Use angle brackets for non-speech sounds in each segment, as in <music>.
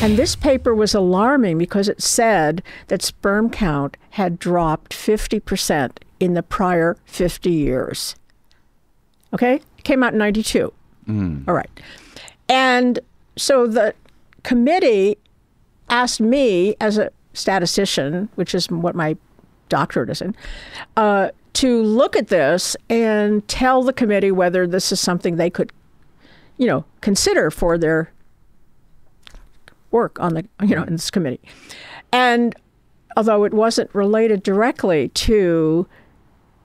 And this paper was alarming because it said that sperm count had dropped 50% in the prior 50 years. Okay? It came out in 92. All right. And so the committee asked me, as a statistician, which is what my doctorate is in, uh, to look at this and tell the committee whether this is something they could, you know, consider for their work on the, you know, in this committee. And although it wasn't related directly to,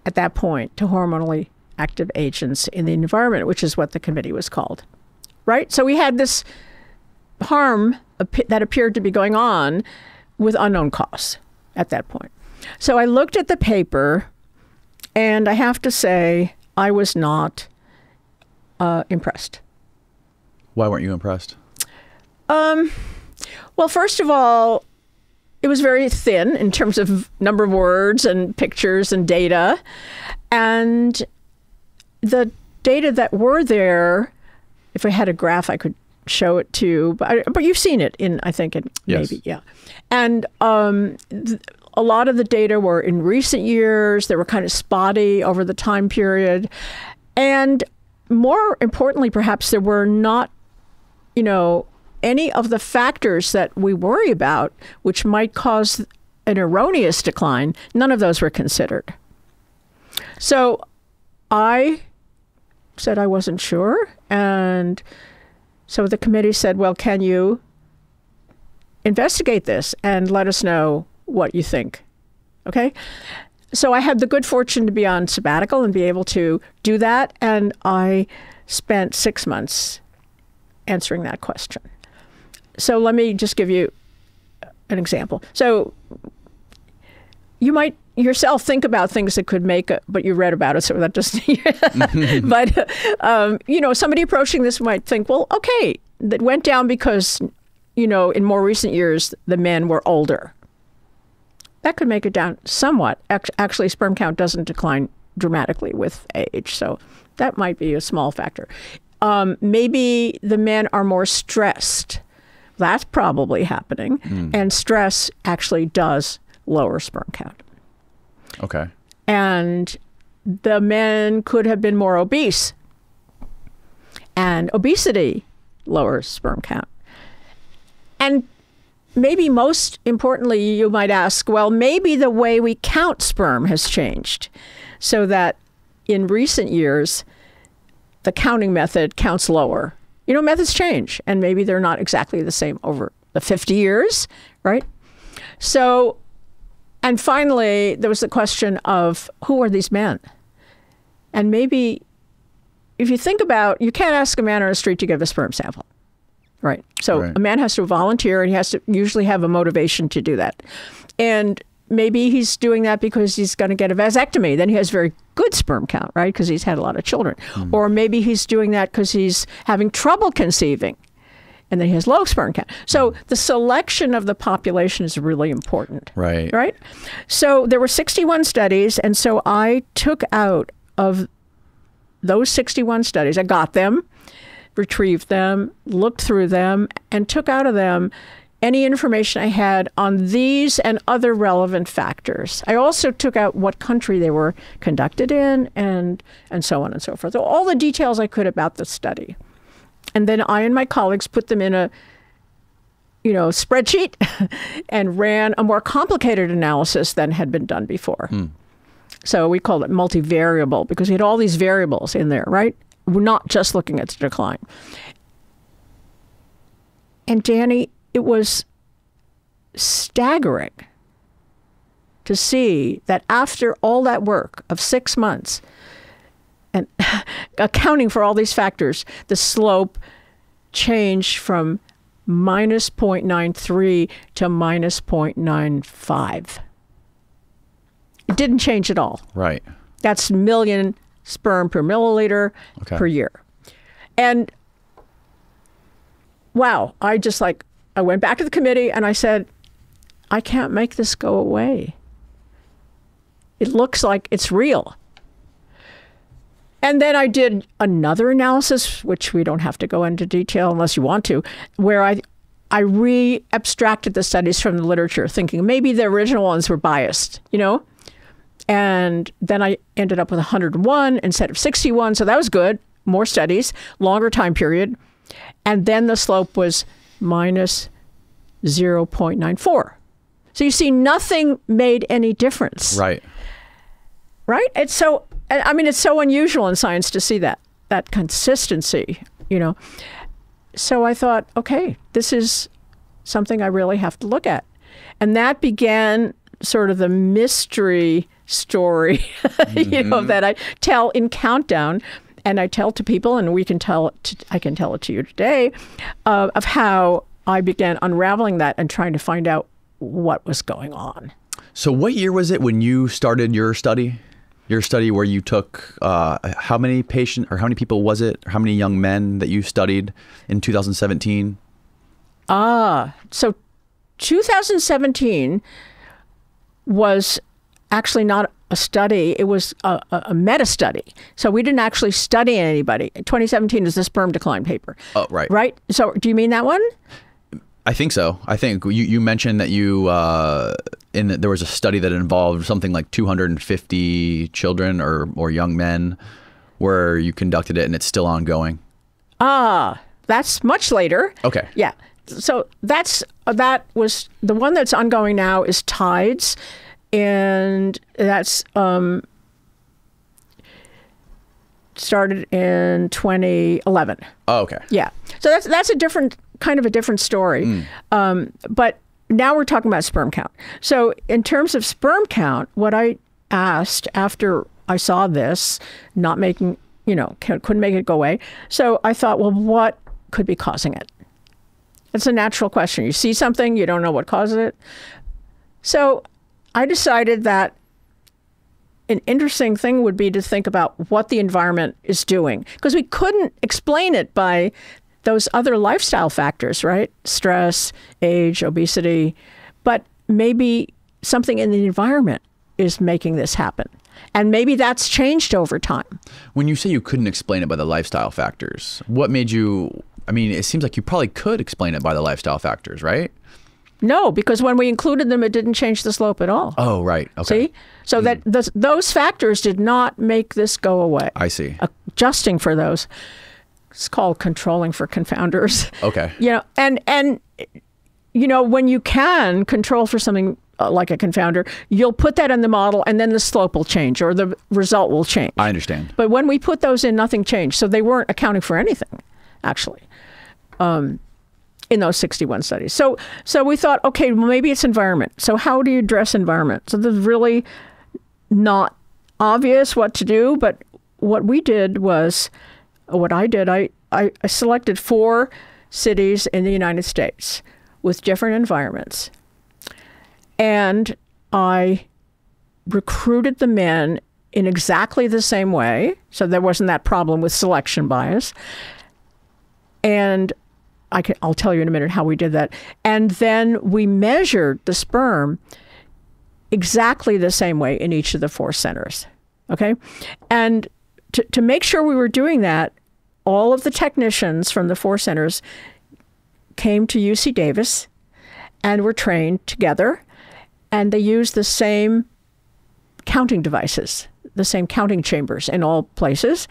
at that point, to hormonally active agents in the environment, which is what the committee was called. Right? So we had this harm that appeared to be going on with unknown costs at that point. So I looked at the paper, and I have to say, I was not uh, impressed. Why weren't you impressed? Well, first of all, it was very thin in terms of number of words and pictures and data. And the data that were there, if I had a graph, I could show it to you. But, but you've seen it in, I think, in Yes. maybe, yeah. And um, th- a lot of the data were in recent years. They were kind of spotty over the time period. And more importantly, perhaps, there were not you know, any of the factors that we worry about, which might cause an erroneous decline, none of those were considered. So I said I wasn't sure. And so the committee said, well, can you investigate this and let us know what you think? Okay. So I had the good fortune to be on sabbatical and be able to do that. And I spent six months answering that question. So let me just give you an example. So you might yourself think about things that could make a, but you read about it, so that doesn't. <laughs> <laughs> but um, you know, somebody approaching this might think, well, okay, that went down because you know, in more recent years, the men were older. That could make it down somewhat. Actually, sperm count doesn't decline dramatically with age, so that might be a small factor. Um, maybe the men are more stressed. That's probably happening, hmm. and stress actually does lower sperm count Okay. and the men could have been more obese. And obesity lowers sperm count. And maybe most importantly, you might ask, well, maybe the way we count sperm has changed so that in recent years, the counting method counts lower. You know, methods change, and maybe they're not exactly the same over the 50 years, right? So and finally, there was the question of who are these men? And maybe if you think about, you can't ask a man on the street to give a sperm sample, right? So Right. a man has to volunteer and he has to usually have a motivation to do that. And maybe he's doing that because he's going to get a vasectomy. Then he has very good sperm count, right? Because he's had a lot of children. Mm. Or maybe he's doing that because he's having trouble conceiving and then he has low sperm count. So mm. the selection of the population is really important Right. right? So there were 61 studies, and so I took out of those 61 studies, I got them, retrieved them, looked through them, and took out of them any information I had on these and other relevant factors. I also took out what country they were conducted in and and so on and so forth. So All the details I could about the study. And then I and my colleagues put them in a you know, spreadsheet <laughs> and ran a more complicated analysis than had been done before. Hmm. So we called it multivariable because we had all these variables in there, right? We're not just looking at the decline. And Danny, it was staggering to see that after all that work of six months and <laughs> accounting for all these factors, the slope changed from minus 0.93 to minus 0.95. It didn't change at all. Right. That's million sperm per milliliter Okay. per year. And wow, I just like, I went back to the committee and I said, I can't make this go away. It looks like it's real. And then I did another analysis, which we don't have to go into detail unless you want to, where I I re abstracted the studies from the literature, thinking maybe the original ones were biased, you know? And then I ended up with 101 instead of 61. So that was good. More studies, longer time period. And then the slope was minus 0.94. So you see, nothing made any difference. Right. Right? It's so, I mean, it's so unusual in science to see that, that consistency, you know. So I thought, okay, this is something I really have to look at. And that began sort of the mystery story, <laughs> you know, mm-hmm. that I tell in Countdown, and I tell to people, and we can tell it. To, I can tell it to you today, uh, of how I began unraveling that and trying to find out what was going on. So, what year was it when you started your study? Your study where you took uh, how many patient or how many people was it? Or how many young men that you studied in 2017? Ah, so 2017 was actually not a study, it was a, a, meta study. So we didn't actually study anybody. 2017 is the sperm decline paper. Oh, right. Right? So do you mean that one? I think so. I think you, you mentioned that you uh, in the, there was a study that involved something like 250 children or or young men, where you conducted it and it's still ongoing. Ah, that's much later. Okay. Yeah. So that's that was the one that's ongoing now is Tides, and that's um, started in 2011. Oh, okay. Yeah. So that's that's a different kind of a different story. Mm. Um, but now we're talking about sperm count. So in terms of sperm count, what I asked after I saw this not making, you know, couldn't make it go away. So I thought, well, what could be causing it? It's a natural question. You see something, you don't know what causes it. So I decided that an interesting thing would be to think about what the environment is doing because we couldn't explain it by those other lifestyle factors, right? Stress, age, obesity, but maybe something in the environment is making this happen. And maybe that's changed over time. When you say you couldn't explain it by the lifestyle factors, what made you? I mean, it seems like you probably could explain it by the lifestyle factors, right? No, because when we included them, it didn't change the slope at all. Oh, right. Okay. See? So mm. that th- those factors did not make this go away. I see. Adjusting for those. It's called controlling for confounders. Okay. <laughs> You know, and and you know when you can control for something uh, like a confounder, you'll put that in the model, and then the slope will change or the result will change. I understand. But when we put those in, nothing changed. So they weren't accounting for anything, actually. Um, in those 61 studies. So so we thought, okay, well maybe it's environment. So how do you address environment? So there's really not obvious what to do, but what we did was what I did, I, I, I selected four cities in the United States with different environments. And I recruited the men in exactly the same way. So there wasn't that problem with selection bias. And I can, I'll tell you in a minute how we did that. And then we measured the sperm exactly the same way in each of the four centers. Okay. And to, to make sure we were doing that, all of the technicians from the four centers came to UC Davis and were trained together. And they used the same counting devices, the same counting chambers in all places.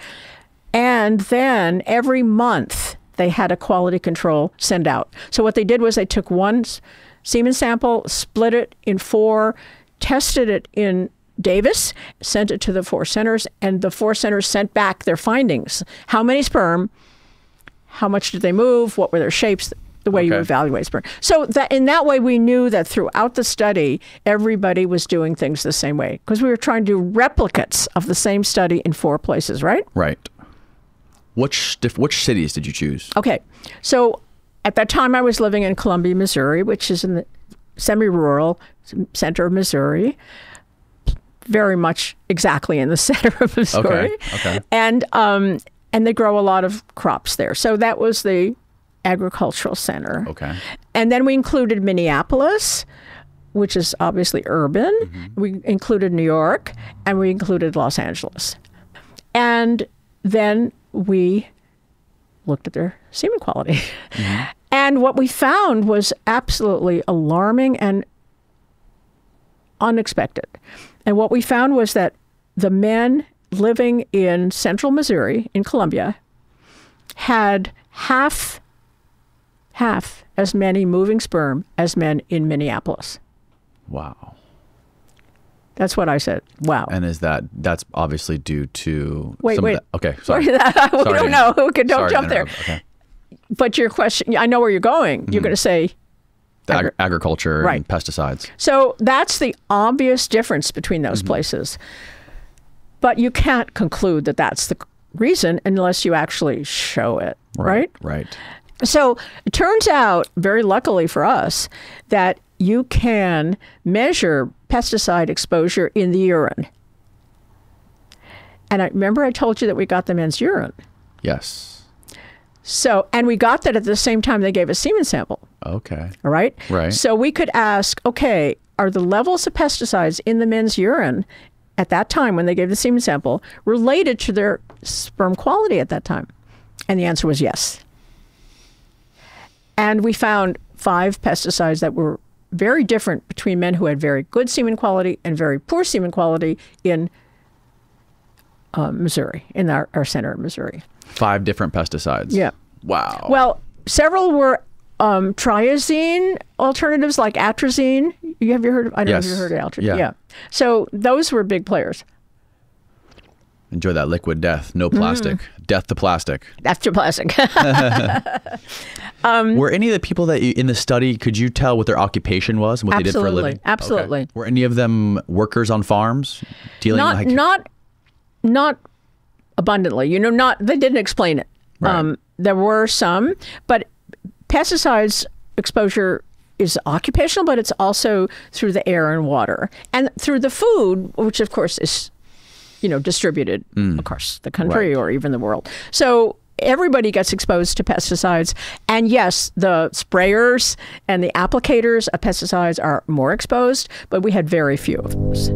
And then every month, they had a quality control send out. So what they did was they took one semen sample, split it in four, tested it in Davis, sent it to the four centers, and the four centers sent back their findings. How many sperm? How much did they move? What were their shapes? The way okay. you evaluate sperm. So that in that way, we knew that throughout the study, everybody was doing things the same way because we were trying to do replicates of the same study in four places, right? Right. Which which cities did you choose? Okay, so at that time I was living in Columbia, Missouri, which is in the semi-rural center of Missouri, very much exactly in the <laughs> center of Missouri. Okay. okay. And um, and they grow a lot of crops there. So that was the agricultural center. Okay. And then we included Minneapolis, which is obviously urban. Mm-hmm. We included New York, and we included Los Angeles. And then we looked at their semen quality. Mm-hmm. <laughs> And what we found was absolutely alarming and unexpected. And what we found was that the men living in central Missouri, in Columbia, had half half as many moving sperm as men in Minneapolis. Wow. That's what I said. Wow. And is that that's obviously due to Wait, some wait. Of the, okay, sorry. we <laughs> Sorry don't know. Okay, don't sorry jump there. Okay. But your question, I know where you're going. Mm-hmm. You're going to say, The Agri- ag- agriculture Right. and pesticides. so that's the obvious difference between Mm-hmm. those places. But you can't conclude that that's the reason unless you actually show it, right? Right. So it turns out, very luckily for us, that you can measure pesticide exposure in the urine. And I remember I told you that we got the men's urine. Yes. So, and we got that at the same time they gave a semen sample. Okay. All right. Right. So we could ask, okay, are the levels of pesticides in the men's urine at that time when they gave the semen sample related to their sperm quality at that time? And the answer was yes. And we found five pesticides that were very different between men who had very good semen quality and very poor semen quality in uh, Missouri, in our, our center in Missouri. Five different pesticides. Yeah. Wow. Well, several were um, triazine alternatives like atrazine. You have you heard? Of, I don't know if you heard of atrazine. Yeah. Yeah. So those were big players. Enjoy that liquid death. No plastic. Mm. Death to plastic. Death to plastic. <laughs> <laughs> Were any of the people that you, in the study, could you tell what their occupation was and what they did for a Absolutely. living? Absolutely. Okay. Were any of them workers on farms dealing not like not not abundantly. You know, not they didn't explain it. Right. Um, there were some, but pesticides exposure is occupational, but it's also through the air and water and through the food, which of course is you know distributed mm. across the country Right. or even the world. So everybody gets exposed to pesticides and yes the sprayers and the applicators of pesticides are more exposed but we had very few of those